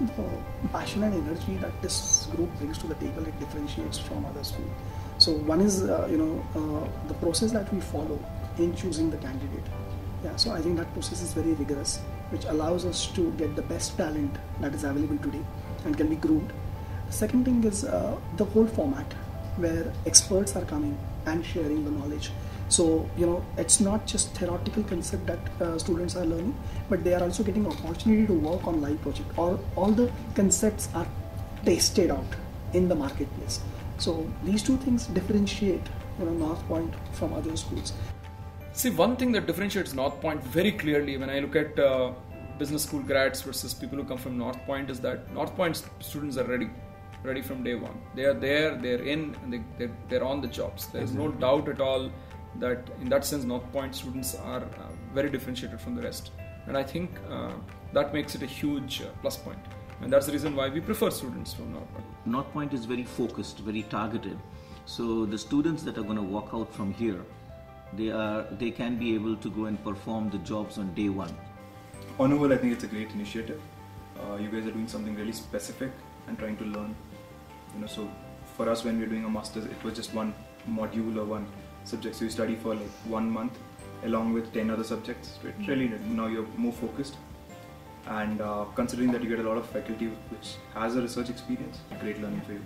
the passion and energy that this group brings to the table it differentiates from other schools. So one is uh, you know uh, the process that we follow in choosing the candidate. Yeah, so I think that process is very rigorous, which allows us to get the best talent that is available today and can be groomed. Second thing is uh, the whole format where experts are coming and sharing the knowledge. So you know it's not just theoretical concept that uh, students are learning, but they are also getting opportunity to work on live project. All all the concepts are tested out in the marketplace. So these two things differentiate you know Northpoint from other schools. See, one thing that differentiates Northpoint very clearly when I look at uh, business school grads versus people who come from Northpoint is that Northpoint students are ready, ready from day one. They are there, they're in, and they, they're, they're on the jobs. There's no doubt at all that in that sense, Northpoint students are uh, very differentiated from the rest. And I think uh, that makes it a huge uh, plus. And that's the reason why we prefer students from Northpoint. North Point is very focused, very targeted. So the students that are going to walk out from here, they are they can be able to go and perform the jobs on day one. On overall, I think it's a great initiative. Uh, you guys are doing something really specific and trying to learn. You know, so for us, when we are doing a masters, it was just one module or one subject. So you study for like one month along with 10 other subjects. It really now you're more focused. And uh, considering that you get a lot of faculty which has a research experience, great learning for you.